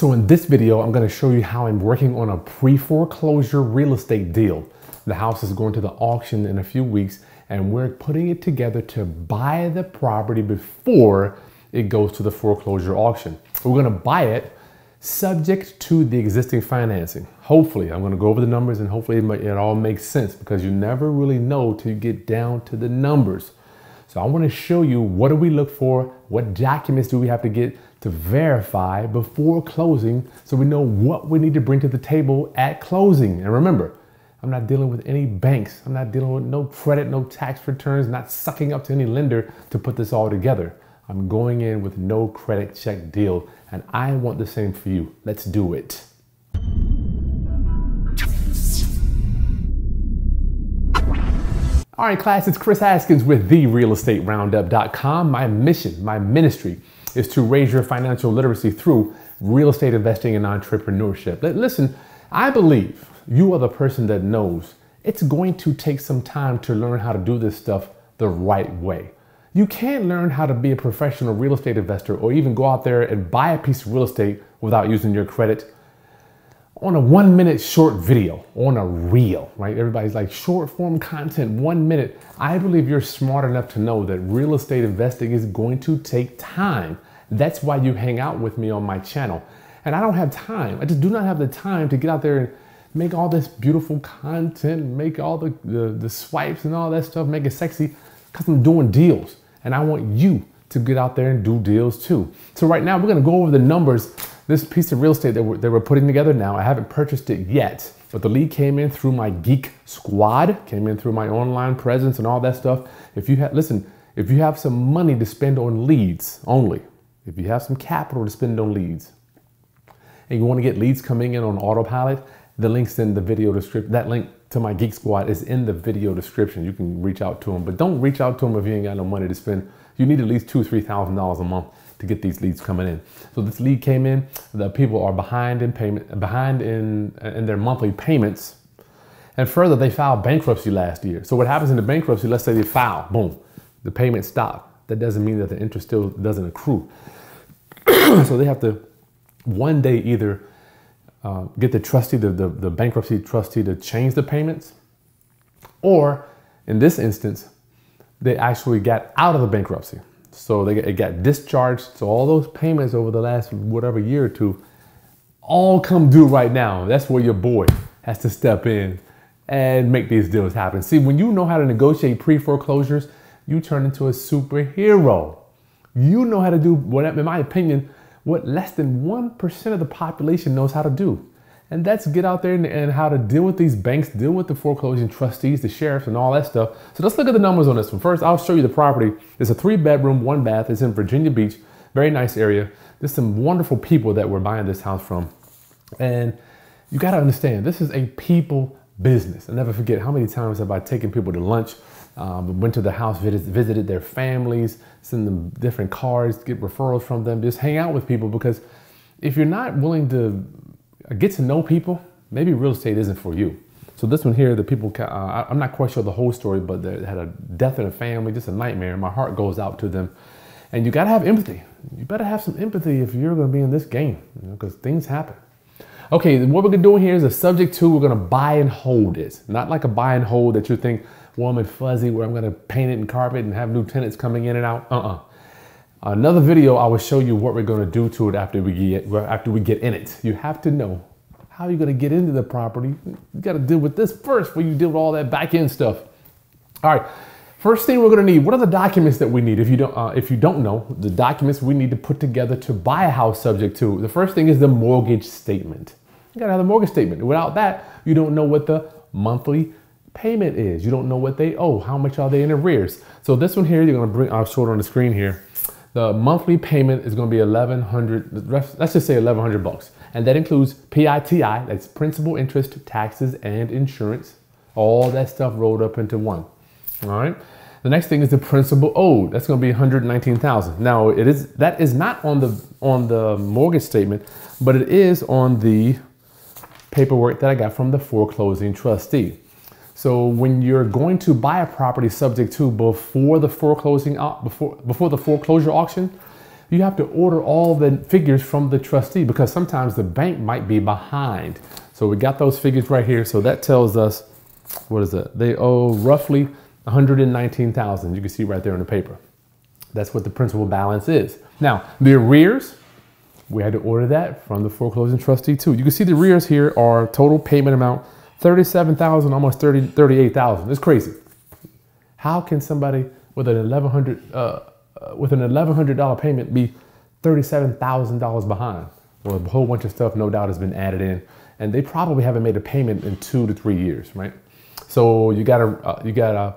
So in this video, I'm gonna show you how I'm working on a pre-foreclosure real estate deal. The house is going to the auction in a few weeks and we're putting it together to buy the property before it goes to the foreclosure auction. We're gonna buy it subject to the existing financing. Hopefully, I'm gonna go over the numbers and hopefully it, it all makes sense because you never really know till you get down to the numbers. So I wanna show you what do we look for, what documents do we have to get to verify before closing so we know what we need to bring to the table at closing. And remember, I'm not dealing with any banks. I'm not dealing with no credit, no tax returns, not sucking up to any lender to put this all together. I'm going in with no credit check deal, and I want the same for you. Let's do it. All right, class, it's Kris Haskins with therealestateroundup.com. My mission, my ministry is to raise your financial literacy through real estate investing and entrepreneurship. Listen, I believe you are the person that knows it's going to take some time to learn how to do this stuff the right way. You can't learn how to be a professional real estate investor or even go out there and buy a piece of real estate without using your credit on a one minute short video, on a reel, right? Everybody's like short form content, one minute. I believe you're smart enough to know that real estate investing is going to take time. That's why you hang out with me on my channel. And I don't have time. I just do not have the time to get out there and make all this beautiful content, make all the, the, the swipes and all that stuff, make it sexy because I'm doing deals. And I want you to get out there and do deals too. So right now we're gonna go over the numbers this piece of real estate that we're, that we're putting together now, I haven't purchased it yet, but the lead came in through my geek squad, came in through my online presence and all that stuff. If you have, listen, if you have some money to spend on leads only, if you have some capital to spend on leads, and you want to get leads coming in on autopilot, the link's in the video description. That link to my Geek Squad is in the video description. You can reach out to them, but don't reach out to them if you ain't got no money to spend. You need at least two, three thousand dollars a month to get these leads coming in. So this lead came in, the people are behind in payment, behind in, in their monthly payments. And further, they filed bankruptcy last year. So what happens in the bankruptcy, let's say they file, boom, the payment stop. That doesn't mean that the interest still doesn't accrue. so they have to one day either uh, get the trustee, the, the, the bankruptcy trustee to change the payments, or in this instance, they actually got out of the bankruptcy. So they it got discharged. So all those payments over the last whatever year or two all come due right now. That's where your boy has to step in and make these deals happen. See, when you know how to negotiate pre-foreclosures, you turn into a superhero. You know how to do what, in my opinion, what less than 1% of the population knows how to do. And that's get out there and, and, how to deal with these banks, deal with the foreclosing trustees, the sheriffs, and all that stuff. So let's look at the numbers on this one. First, I'll show you the property. It's a three bedroom, one bath. It's in Virginia Beach. Very nice area. There's some wonderful people that we're buying this house from. And you got to understand, this is a people business. I never forget how many times have I taken people to lunch, um, went to the house, visited, visited their families, send them different cards, get referrals from them, just hang out with people because if you're not willing to get to know people, maybe real estate isn't for you. So this one here, the people, uh, I'm not quite sure the whole story, but they had a death in a family, just a nightmare. My heart goes out to them. And you gotta have empathy. You better have some empathy if you're gonna be in this game, because you know, things happen. Okay, what we're gonna do here is a subject to, we're gonna buy and hold it. Not like a buy and hold that you think warm and fuzzy where I'm gonna paint it and carpet and have new tenants coming in and out. Uh-uh. Another video, I will show you what we're gonna do to it after we get after we get in it. You have to know how you're gonna get into the property. You gotta deal with this first before you deal with all that back end stuff. All right, first thing we're gonna need, what are the documents that we need? If you don't, uh, if you don't know, the documents we need to put together to buy a house subject to. The first thing is the mortgage statement. You gotta have the mortgage statement. Without that, you don't know what the monthly payment is. You don't know what they owe. How much are they in arrears? So this one here, you're gonna bring, I'll show it on the screen here. The monthly payment is going to be 1100 let's just say 1100 bucks. And that includes PITI, that's principal, interest, taxes, and insurance. All that stuff rolled up into one. All right. The next thing is the principal owed. That's going to be 119,000. Now it is that is not on the on the mortgage statement, but it is on the paperwork that I got from the foreclosing trustee. So when you're going to buy a property subject to before the foreclosing before before the foreclosure auction, you have to order all the figures from the trustee because sometimes the bank might be behind. So we got those figures right here. So that tells us, what is it? They owe roughly 119,000. You can see right there in the paper. That's what the principal balance is. Now, the arrears, we had to order that from the foreclosing trustee too. You can see the arrears here are total payment amount 37,000, almost 30, 38,000. It's crazy. How can somebody with an 1100 uh, uh, with an $1,100 payment be $37,000 behind? Well, a whole bunch of stuff, no doubt, has been added in, and they probably haven't made a payment in two to three years, right? So you got a, uh, you got a,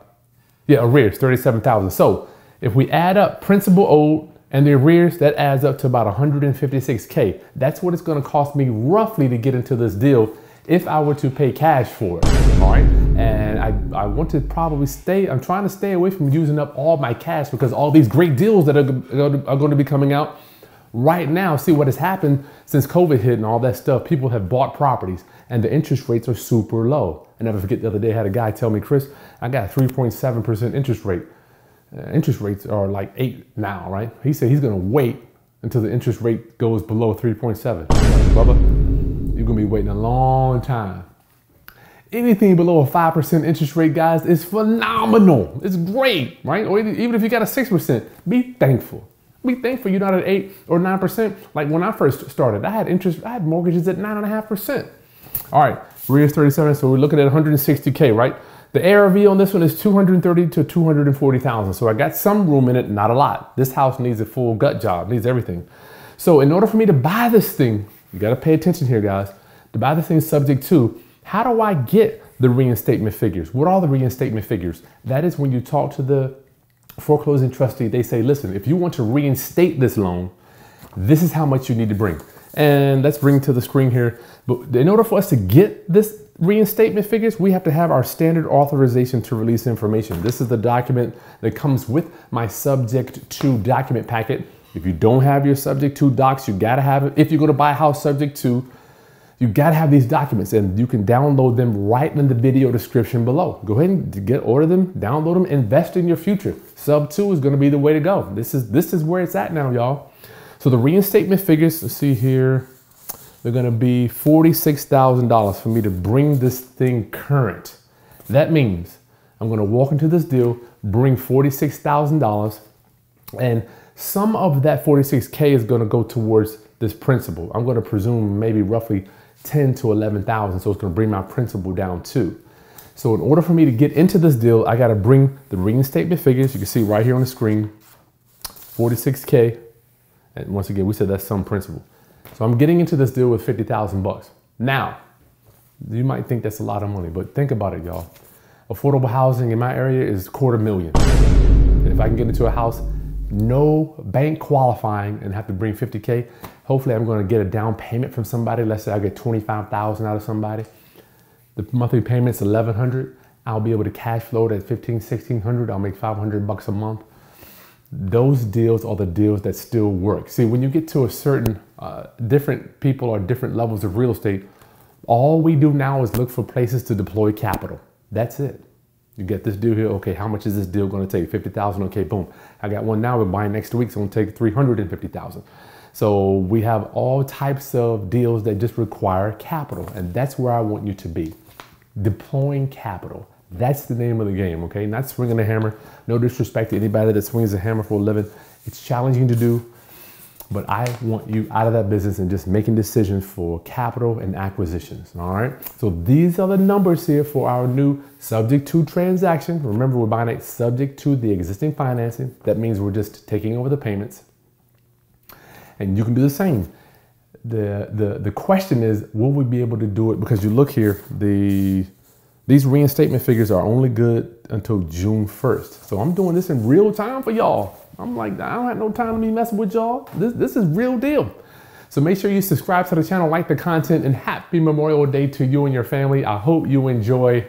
yeah, arrears, 37,000. So if we add up principal owed and the arrears, that adds up to about 156K. That's what it's gonna cost me roughly to get into this deal if I were to pay cash for it, all right? And I, I want to probably stay, I'm trying to stay away from using up all my cash because all these great deals that are, are going to be coming out right now, see what has happened since COVID hit and all that stuff. People have bought properties and the interest rates are super low. I never forget the other day I had a guy tell me, Kris, I got a 3.7% interest rate. Uh, interest rates are like eight now, right? He said he's gonna wait until the interest rate goes below 3.7. Bubba, gonna be waiting a long time. Anything below a 5% interest rate, guys, is phenomenal. It's great, right? Or even if you got a 6%, be thankful. Be thankful you're not at 8 or 9%. Like when I first started, I had interest, I had mortgages at 9.5%. All right, arrears 37, so we're looking at 160K, right? The ARV on this one is 230 to 240,000. So I got some room in it, not a lot. This house needs a full gut job, needs everything. So in order for me to buy this thing, you gotta pay attention here, guys. To buy this thing subject to, how do I get the reinstatement figures? What are the reinstatement figures? That is when you talk to the foreclosing trustee, they say, listen, if you want to reinstate this loan, this is how much you need to bring. And let's bring to the screen here. But in order for us to get this reinstatement figures, we have to have our standard authorization to release information. This is the document that comes with my subject to document packet. If you don't have your subject to docs, you gotta have it. If you're gonna buy a house subject to, you gotta have these documents and you can download them right in the video description below. Go ahead and get order them, download them, invest in your future. Sub two is gonna be the way to go. This is this is where it's at now, y'all. So the reinstatement figures, let's see here, they're gonna be $46,000 for me to bring this thing current. That means I'm gonna walk into this deal, bring $46,000, and some of that 46K is gonna go towards this principal. I'm gonna presume maybe roughly 10 to 11,000, so it's gonna bring my principal down too. So in order for me to get into this deal, I gotta bring the reinstatement figures. You can see right here on the screen, 46K, and once again, we said that's some principal. So I'm getting into this deal with 50,000 bucks. Now, you might think that's a lot of money, but think about it, y'all. Affordable housing in my area is quarter million. And if I can get into a house, no bank qualifying and have to bring 50K, hopefully I'm gonna get a down payment from somebody. Let's say I get 25,000 out of somebody. The monthly payment's 1100. I'll be able to cash flow at 15, 1600. I'll make 500 bucks a month those deals are the deals that still work. See, when you get to a certain uh, different people or different levels of real estate, all we do now is look for places to deploy capital. That's it. You get this deal here. Okay, how much is this deal going to take? 50,000. Okay, boom. I got one now. We're buying next week. So it's going to take 350,000. So we have all types of deals that just require capital. And that's where I want you to be. Deploying capital. That's the name of the game, okay? Not swinging a hammer. No disrespect to anybody that swings a hammer for a living. It's challenging to do, but I want you out of that business and just making decisions for capital and acquisitions, all right? So these are the numbers here for our new subject to transaction. Remember, we're buying it subject to the existing financing. That means we're just taking over the payments. And you can do the same. The, the, the question is, will we be able to do it? Because you look here, the these reinstatement figures are only good until June 1st. So I'm doing this in real time for y'all. I'm like, I don't have no time to be messing with y'all. This, this is real deal. So make sure you subscribe to the channel, like the content, and happy Memorial Day to you and your family. I hope you enjoy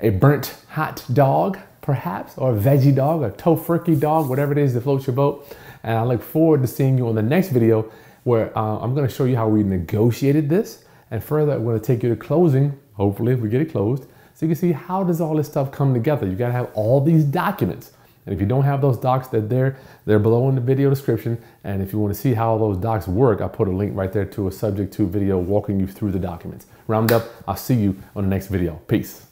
a burnt hot dog, perhaps, or a veggie dog, a Tofurky dog, whatever it is that floats your boat. And I look forward to seeing you on the next video where uh, I'm gonna show you how we negotiated this. And further, I'm gonna take you to closing, hopefully if we get it closed, so you can see how does all this stuff come together. You gotta have all these documents. And if you don't have those docs, they're there. They're below in the video description. And if you want to see how those docs work, I put a link right there to a subject to video walking you through the documents. Round up, I'll see you on the next video. Peace.